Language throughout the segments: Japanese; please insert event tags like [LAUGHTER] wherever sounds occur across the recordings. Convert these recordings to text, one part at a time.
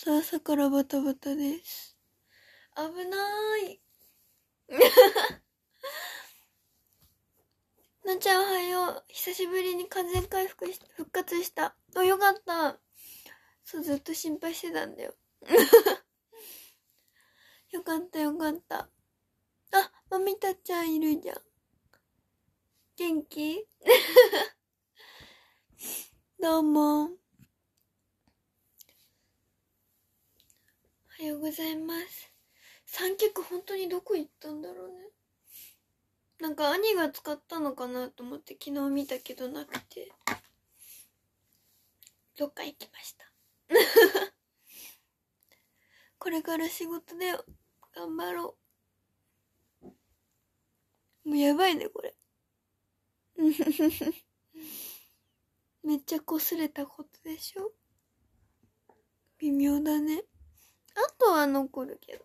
さあ朝からバタバタです。危なーい。[LAUGHS] なっちゃんおはよう。久しぶりに完全回復し、復活した。お、よかった。そう、ずっと心配してたんだよ。[LAUGHS] よかったよかった。あ、まみたちゃんいるじゃん。元気？[LAUGHS] どうも。おはようございます。三脚本当にどこ行ったんだろうね。なんか兄が使ったのかなと思って昨日見たけどなくて。どっか行きました。[LAUGHS] これから仕事だよ。頑張ろう。もうやばいね、これ。[LAUGHS] めっちゃ擦れたことでしょ？微妙だね。あとは残るけど。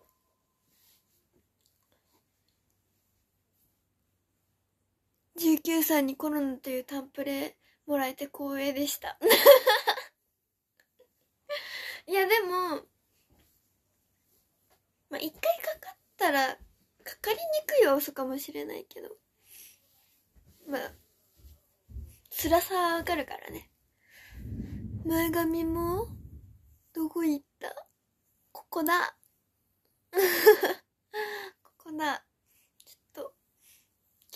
19歳にコロナというタンプレもらえて光栄でした。[LAUGHS] いや、でも、まあ、一回かかったら、かかりにくいは嘘かもしれないけど、まあ、辛さはわかるからね。前髪も、どこ行ったここだ。ここだ。ちょっと、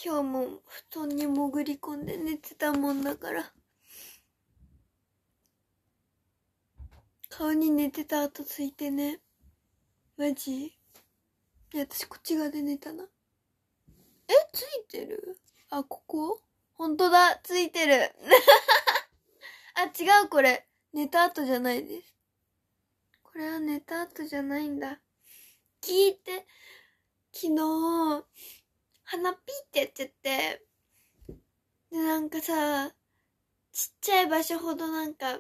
今日も布団に潜り込んで寝てたもんだから。顔に寝てた後ついてね。マジ？いや、私こっち側で寝たな。えついてる？あ、ここ？ほんとだついてる [LAUGHS] あ、違うこれ。寝た後じゃないです。これは寝た後じゃないんだ。聞いて、昨日、鼻ピーってやっちゃって、で、なんかさ、ちっちゃい場所ほどなんか、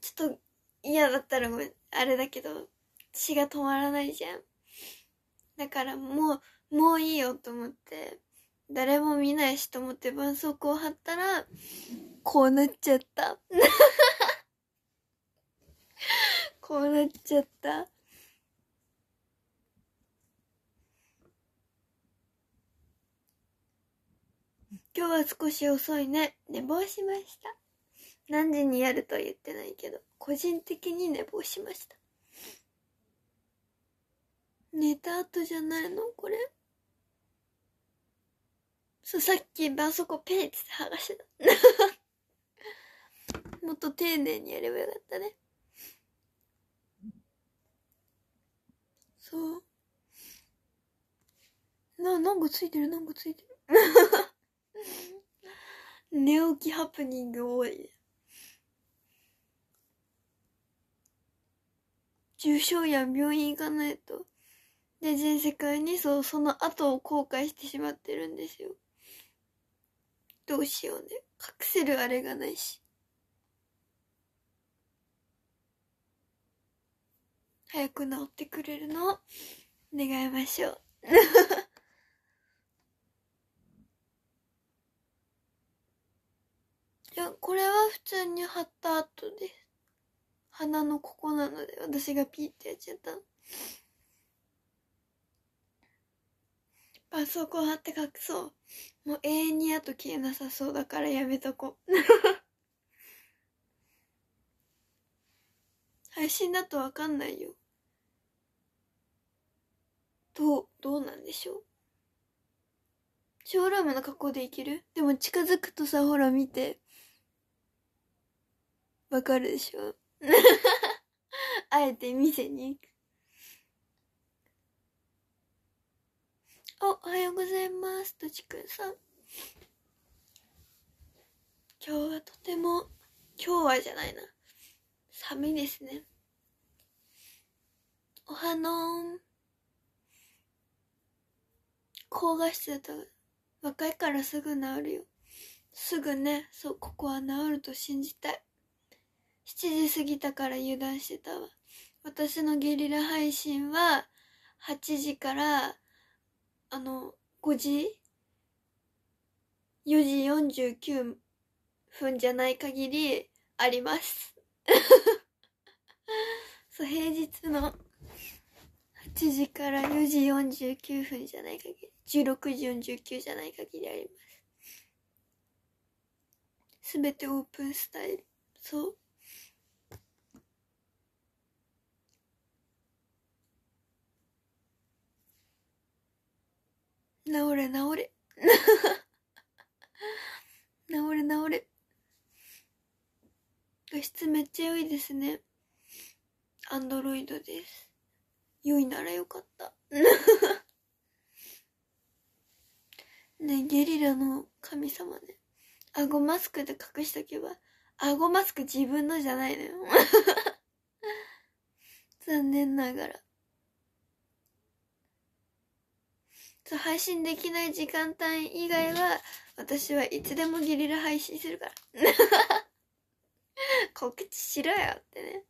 ちょっと嫌だったらごめん、あれだけど、血が止まらないじゃん。だからもう、もういいよと思って、誰も見ないしと思って絆創膏を貼ったら、こうなっちゃった。こうなっちゃった。今日は少し遅いね。寝坊しました。何時にやるとは言ってないけど、個人的に寝坊しました。寝た後じゃないの？これ。そう、さっき絆創膏ペンって剥がしてた。[LAUGHS] もっと丁寧にやればよかったね。そう。な、なんかついてる、なんかついてる。[LAUGHS] 寝起きハプニング多いね。重症やん病院行かないと。で、全世界にそう、その後を後悔してしまってるんですよ。どうしようね。隠せるあれがないし。早く治ってくれるの？を願いましょう。[LAUGHS] いや、これは普通に貼った後です。鼻のここなので、私がピーってやっちゃった。絆創膏貼って隠そう。もう永遠にあと消えなさそうだからやめとこう。[LAUGHS] 配信だとわかんないよ。どう、どうなんでしょう？ショールームの格好でいける？でも近づくとさ、ほら見て。わかるでしょ？[LAUGHS] あえて店に行く。お、おはようございます。とちくんさん。今日はとても、今日はじゃないな。寒いですね。おはのー。高画質だと若いからすぐ治るよ。すぐね、そう、ここは治ると信じたい。7時過ぎたから油断してたわ。私のゲリラ配信は8時からあの、5時 ?4 時49分じゃない限りあります。[LAUGHS] そう、平日の8時から4時49分じゃない限り、16時49じゃない限りあります。すべてオープンスタイル。そう。治れ治れ。[LAUGHS] 治れ治れ。画質めっちゃ良いですね。アンドロイドです。良いならよかった。[LAUGHS] ねゲリラの神様ね。顎マスクで隠しとけば。顎マスク自分のじゃないのよ。[LAUGHS] 残念ながら。そう配信できない時間帯以外は、私はいつでもゲリラ配信するから。[LAUGHS] 告知しろよってね。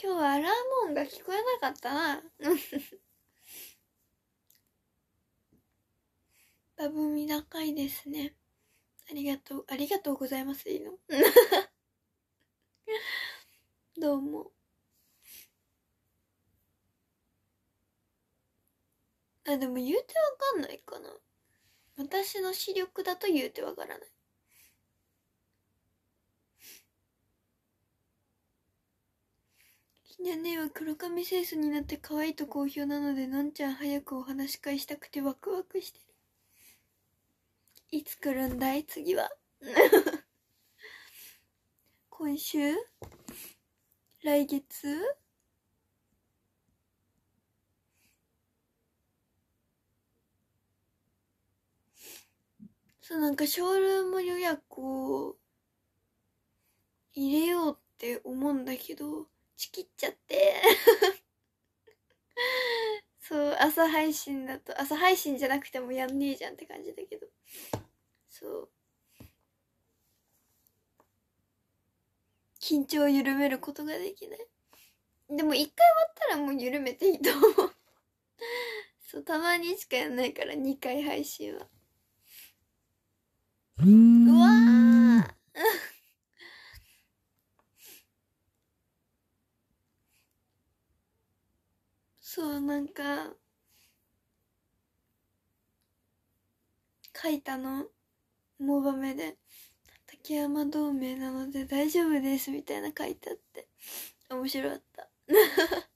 今日はアラーム音が聞こえなかったな。バブミ高いですね。ありがとう、ありがとうございますいいの？[LAUGHS] どうも。あ、でも言うてわかんないかな。私の視力だと言うてわからない。ひなねは黒髪センスになって可愛いと好評なので、のんちゃん早くお話し会したくてワクワクして。いつ来るんだい？次は。[LAUGHS] 今週？来月？そう、なんかショールーム予約を入れようって思うんだけど、ちきっちゃって [LAUGHS] そう、朝配信だと、朝配信じゃなくてもやんねえじゃんって感じだけど。そう。緊張を緩めることができない。でも一回終わったらもう緩めていいと思うそう、たまにしかやんないから2回配信は。うわそうなんか書いたの？モバメで竹山同盟なので大丈夫ですみたいな書いてあって面白かった [LAUGHS]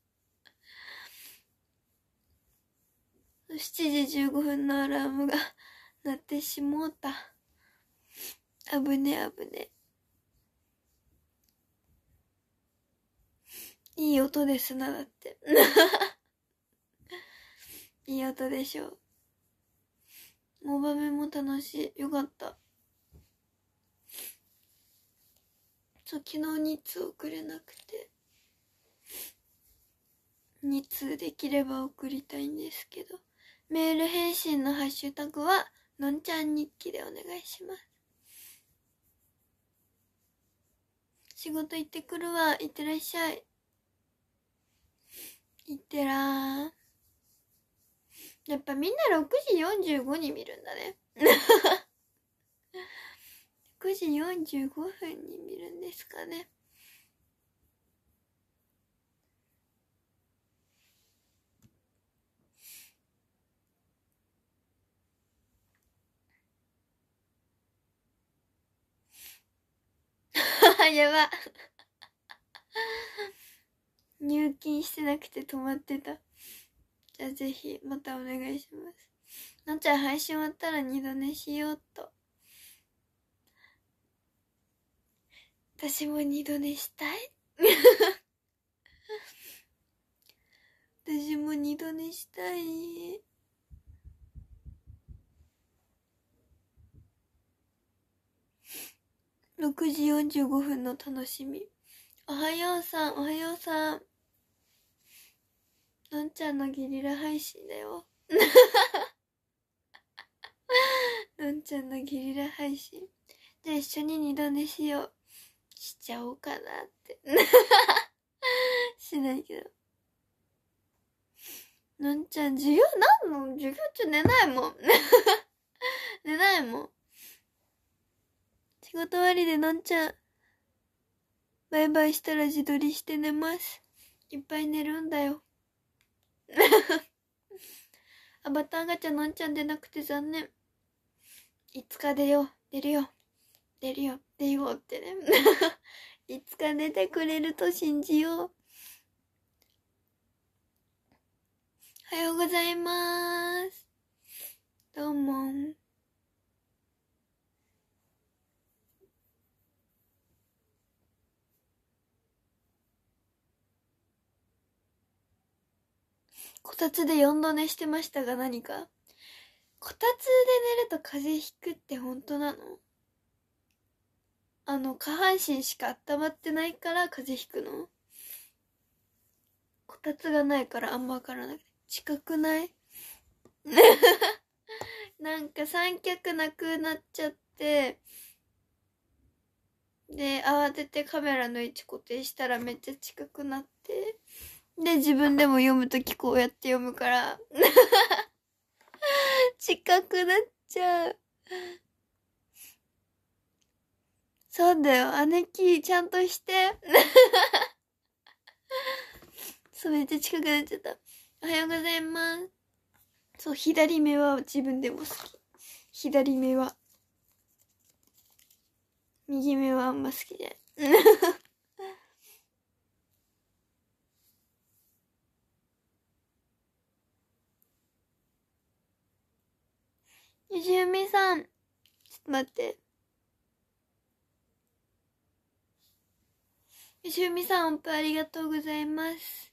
7時15分のアラームが [LAUGHS] 鳴ってしもうた。あぶねあぶね。いい音ですな、だって。[LAUGHS] いい音でしょう。モバメも楽しい。よかった。そう、昨日2通送れなくて。2通できれば送りたいんですけど。メール返信のハッシュタグは、のんちゃん日記でお願いします。仕事行ってくるわ。いってらっしゃい。いってらー。やっぱみんな6時45に見るんだね。[LAUGHS] 6時45分に見るんですかね。[LAUGHS] やば。入金してなくて止まってた。じゃあぜひ、またお願いします。なっちゃん配信終わったら二度寝しようと。私も二度寝したい。[LAUGHS] 私も二度寝したい。6時45分の楽しみ。おはようさん、おはようさん。のんちゃんのゲリラ配信だよ。のんちゃんのゲリラ配信。じゃあ一緒に二度寝しよう。しちゃおうかなって。しないけど。のんちゃん、授業、なんの？授業中寝ないもん。寝ないもん。仕事終わりでのんちゃん、バイバイしたら自撮りして寝ます。いっぱい寝るんだよ。アバターガチャのんちゃん出なくて残念。いつか出よう。出るよ。出るよ。出ようってね。[LAUGHS] いつか出てくれると信じよう。おはようございます。どうも。こたつで4度寝してましたが何か？こたつで寝ると風邪ひくって本当なの？あの、下半身しか温まってないから風邪ひくの？こたつがないからあんまわからなくて。近くない？[LAUGHS] なんか三脚なくなっちゃって、で、慌ててカメラの位置固定したらめっちゃ近くなって、で、自分でも読むときこうやって読むから、[LAUGHS] 近くなっちゃう。そうだよ、姉貴、ちゃんとして。[LAUGHS] そう、めっちゃ近くなっちゃった。おはようございます。そう、左目は自分でも好き。左目は。右目はあんま好きじゃない。じゆみさん。ちょっと待って。ゆじゆみさん、音符ありがとうございます。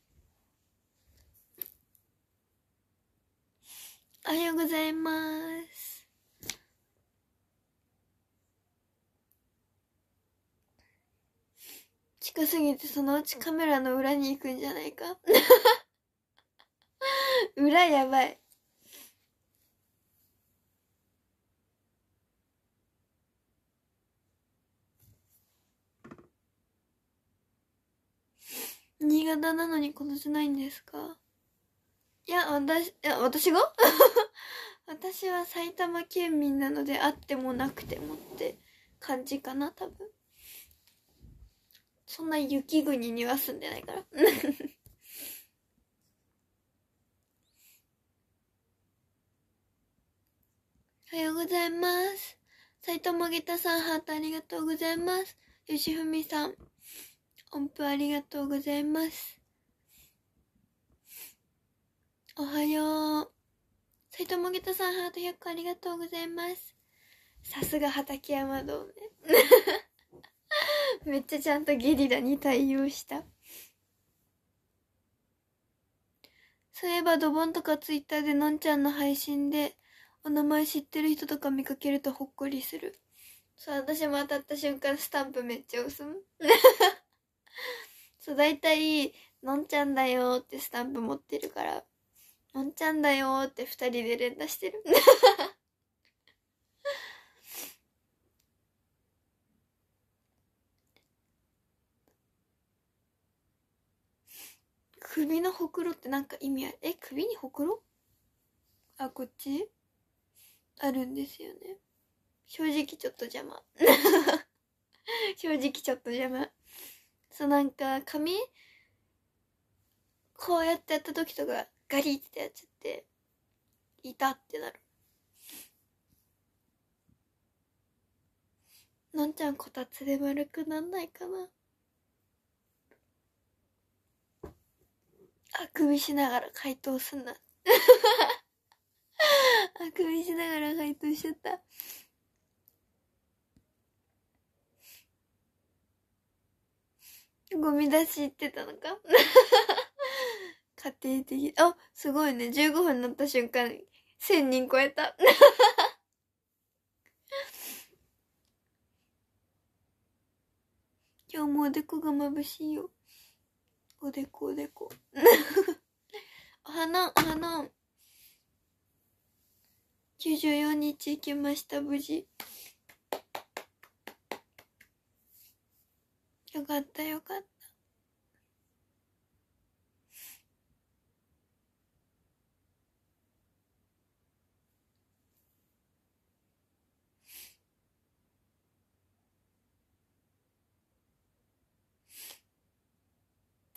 おはようございます。近すぎてそのうちカメラの裏に行くんじゃないか [LAUGHS] 裏やばい。新潟なのに今年ないんですか？いや、私、いや、私が？[LAUGHS] 私は埼玉県民なのであってもなくてもって感じかな、多分。そんな雪国には住んでないから。[LAUGHS] おはようございます。埼玉ゲタさん、ハートありがとうございます。よしふみさん、音符ありがとうございます。おはよう。斉藤もげたさん、ハート100個ありがとうございます。さすが畠山道ね。[LAUGHS] めっちゃちゃんとゲリラに対応した。そういえばドボンとかツイッターでのんちゃんの配信でお名前知ってる人とか見かけるとほっこりする。そう、私も当たった瞬間スタンプめっちゃ押すん。[LAUGHS] [LAUGHS] そう、大体、のんちゃんだよってスタンプ持ってるから、のんちゃんだよって二人で連打してる。[LAUGHS] 首のほくろってなんか意味ある？え首にほくろ？あ、こっち？あるんですよね。正直ちょっと邪魔。[LAUGHS] 正直ちょっと邪魔。そうなんか髪こうやってやった時とかガリってやっちゃっていたってなる。のんちゃんこたつで丸くなんないかな。あくびしながら回答すんな。[LAUGHS] あくびしながら回答しちゃった。ゴミ出し行ってたのか？[LAUGHS] 家庭的。あ、すごいね。15分になった瞬間、1000人超えた。[LAUGHS] 今日もおでこが眩しいよ。おでこおでこ。[LAUGHS] お花、お花。94日行きました、無事。よかったよかった。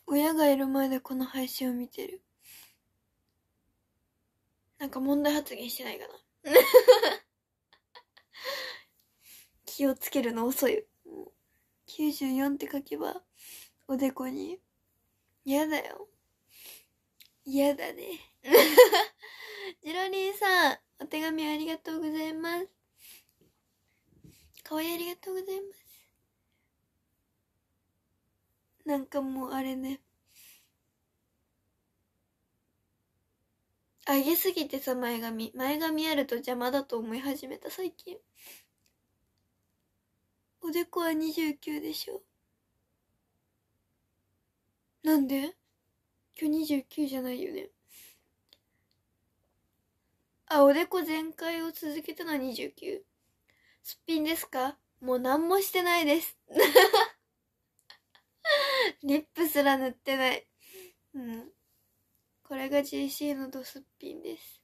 親がいる前でこの配信を見てる。なんか問題発言してないかな。[LAUGHS] 気をつけるの遅い。94って書けば、おでこに。嫌だよ。嫌だね。[LAUGHS] ジロリンさん、お手紙ありがとうございます。かわいいありがとうございます。なんかもうあれね。上げすぎてさ、前髪。前髪あると邪魔だと思い始めた、最近。おでこは29でしょ。なんで？今日29じゃないよね。あ、おでこ全開を続けたのは 29? すっぴんですか？もう何もしてないです。[LAUGHS] リップすら塗ってない。うん。これが GC のドすっぴんです。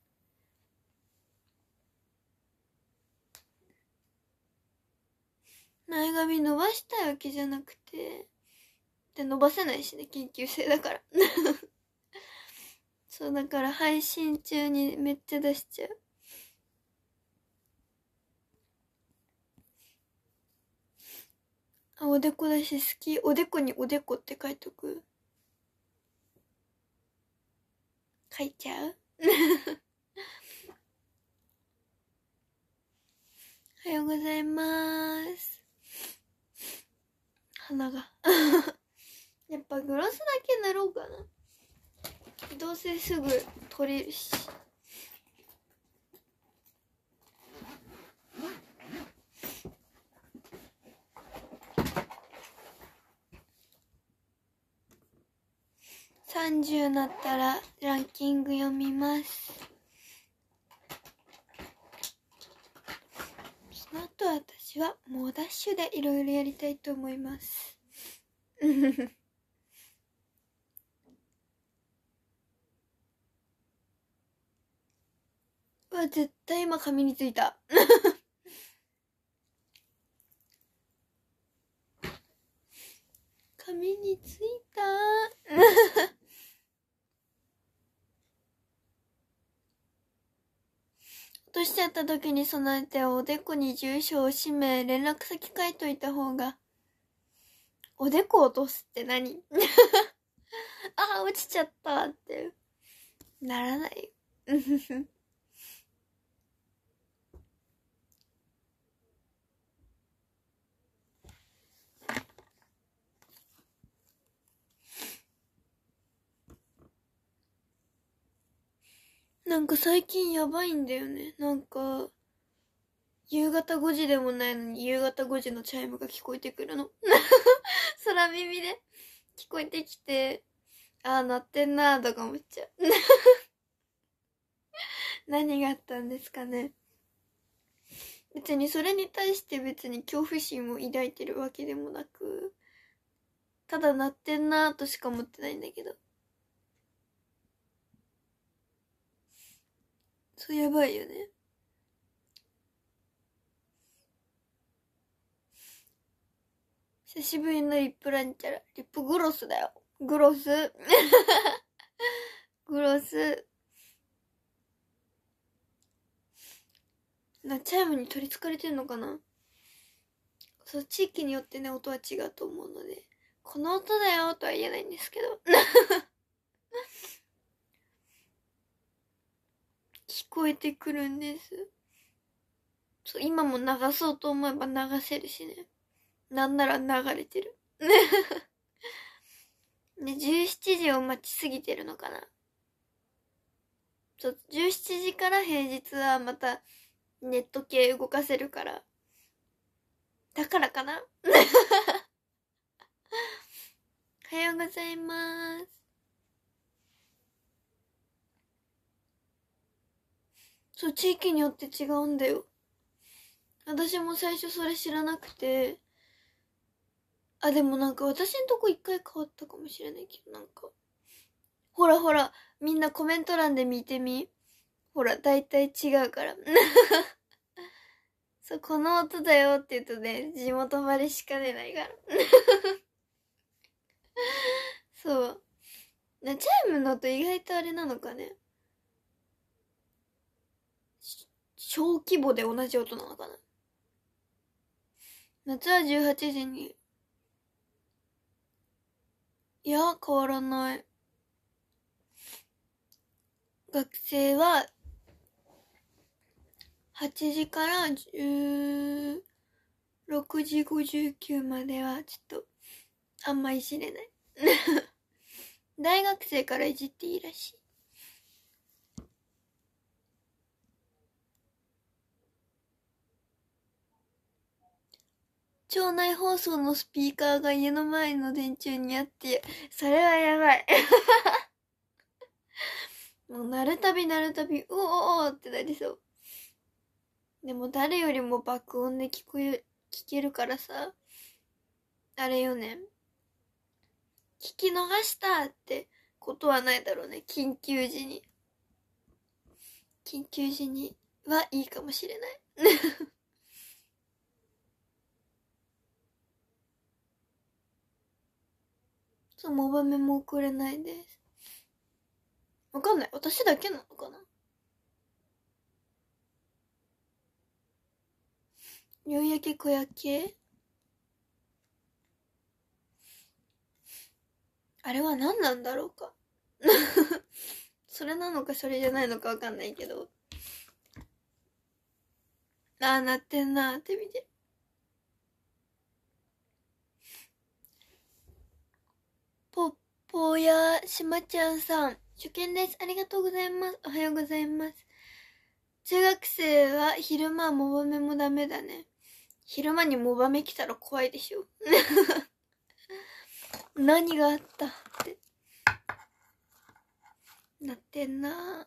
前髪伸ばしたいわけじゃなくて、で、伸ばせないしね、緊急性だから。[LAUGHS] そう、だから配信中にめっちゃ出しちゃう。あ、おでこだし好き。おでこにおでこって書いとく。書いちゃう？[LAUGHS] おはようございます。鼻が [LAUGHS] やっぱグロスだけ塗ろうかな。どうせすぐ取れるし。30なったらランキング読みます。その後私はもうダッシュでいろいろやりたいと思います。[LAUGHS] わ、絶対今髪についた。[LAUGHS] 髪についた。[LAUGHS] 落としちゃった時に備えておでこに住所を氏名、連絡先書いといた方が。おでこ落とすって何 [LAUGHS] ああ、落ちちゃったって。ならない。なんか最近やばいんだよね。なんか、夕方5時でもないのに夕方5時のチャイムが聞こえてくるの。[LAUGHS] 空耳で聞こえてきて、ああ、鳴ってんなーとか思っちゃう。[LAUGHS] 何があったんですかね。別にそれに対して別に恐怖心を抱いてるわけでもなく、ただ鳴ってんなーとしか思ってないんだけど。そうやばいよね。久しぶりのリップランチャラ。リップグロスだよ。グロス。[LAUGHS] グロス。な、チャイムに取り憑かれてんのかな？そう、地域によってね、音は違うと思うので、この音だよとは言えないんですけど。[LAUGHS] 聞こえてくるんです。そう、今も流そうと思えば流せるしね。なんなら流れてる。で、[LAUGHS] 17時を待ちすぎてるのかな。そう、17時から平日はまたネット系動かせるから。だからかな [LAUGHS] おはようございます。そう、地域によって違うんだよ。私も最初それ知らなくて、あ、でもなんか私んとこ一回変わったかもしれないけど、なんか。ほらほら、みんなコメント欄で見てみ。ほら、だいたい違うから。[LAUGHS] そう、この音だよって言うとね、地元までしか出ないから。[LAUGHS] そう。チャイムの音意外とあれなのかね小規模で同じ音なのかな？夏は18時に。いや、変わらない。学生は、8時から16時59まではちょっと、あんまいじれない。[LAUGHS] 大学生からいじっていいらしい。町内放送のスピーカーが家の前の電柱にあって、それはやばい。[LAUGHS] もう鳴るたび鳴るたび、うおーってなりそう。でも誰よりも爆音で聞こえ、聞けるからさ、あれよね。聞き逃したってことはないだろうね。緊急時に。緊急時にはいいかもしれない。[LAUGHS] そう、モバメも送れないです。わかんない。私だけなのかな？夕焼け小焼けあれは何なんだろうか？[LAUGHS] それなのかそれじゃないのかわかんないけど。ああ、なってんなって見て。ぽーやしまちゃんさん、初見です。ありがとうございます。おはようございます。中学生は昼間はモバメもダメだね。昼間にモバメ来たら怖いでしょ。[LAUGHS] 何があったって。なってんな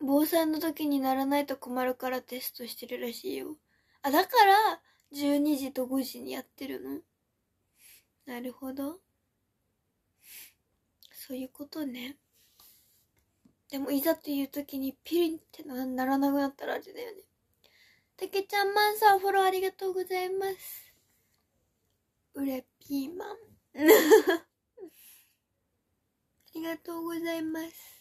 防災の時にならないと困るからテストしてるらしいよ。あ、だから、12時と5時にやってるのなるほど。そういうことね。でも、いざという時にピリンってなならなくなったらあれだよね。たけちゃんマンさんフォローありがとうございます。うれピーマン。[LAUGHS] ありがとうございます。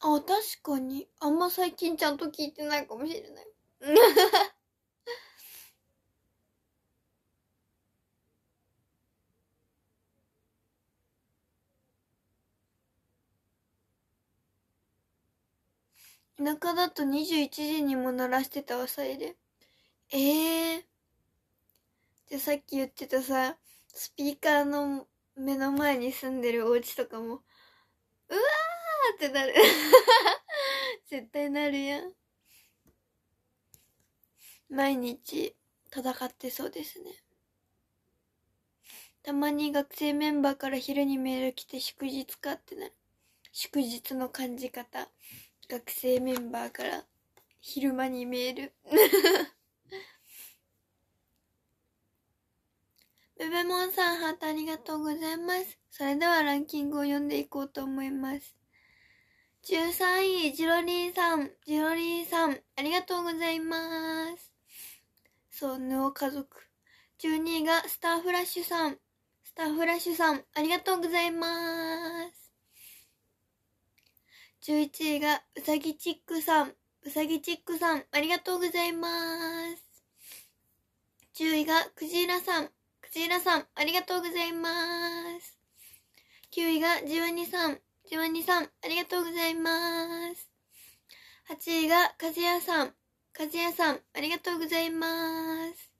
あ、確かに。あんま最近ちゃんと聞いてないかもしれない。[LAUGHS] 田舎だと21時にも鳴らしてたわ、サイレン。ええー。じゃあさっき言ってたさ、スピーカーの目の前に住んでるお家とかも、うわーってなる。[LAUGHS] 絶対なるやん。毎日戦ってそうですね。たまに学生メンバーから昼にメール来て祝日かってなる。祝日の感じ方。学生メンバーから昼間にメール。[LAUGHS] ベベモンさんハートありがとうございます。それではランキングを読んでいこうと思います。13位、ジロリーさん、ジロリーさん、ありがとうございます。そう、ヌオ家族。12位がスターフラッシュさん、スターフラッシュさん、ありがとうございます。11位がうさぎチックさん、うさぎチックさん、ありがとうございます。10位がクジラさん、クジラさん、ありがとうございます。9位がジワニさん、ジワニさん、ありがとうございます。8位が、かずやさん。かずやさん、ありがとうございます。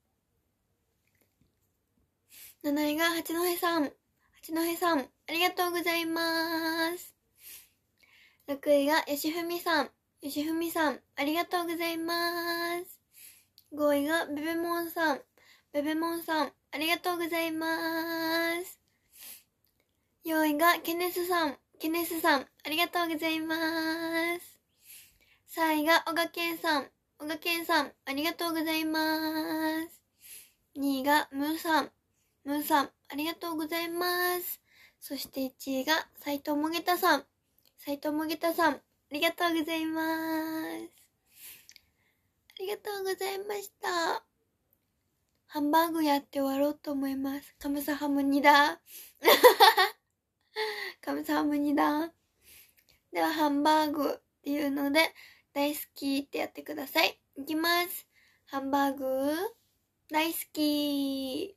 7位が、八戸さん。八戸さん、ありがとうございます。6位が、よしふみさん。よしふみさん、ありがとうございます。5位が、ベベモンさん。ベベモンさん、ありがとうございます。4位が、ケネスさん。ケネスさん、ありがとうございます。3位が、小賀健さん。小賀健さん、ありがとうございます。2位が、ムーさん。ムーさん、ありがとうございます。そして1位が、斎藤もげたさん。斉藤もげたさん、ありがとうございます。ありがとうございました。ハンバーグやって終わろうと思います。カムサハムニダ。カムサハムニダ。では、ハンバーグっていうので、大好きってやってください。いきます。ハンバーグ、大好き。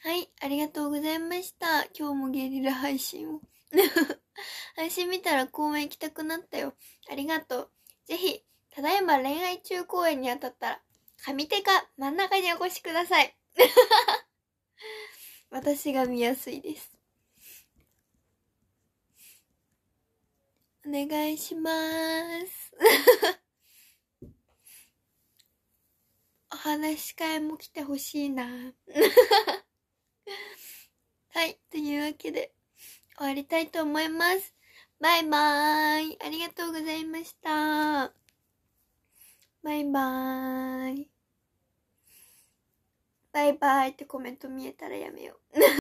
はい、ありがとうございました。今日もゲリラ配信を。[LAUGHS] 配信見たら公園行きたくなったよ。ありがとう。ぜひ、ただいま恋愛中公園に当たったら、上手か真ん中にお越しください。[LAUGHS] 私が見やすいです。お願いします。[LAUGHS] お話し会も来てほしいな。[LAUGHS] はい。というわけで、終わりたいと思います。バイバーイ。ありがとうございました。バイバーイ。バイバイってコメント見えたらやめよう。[LAUGHS]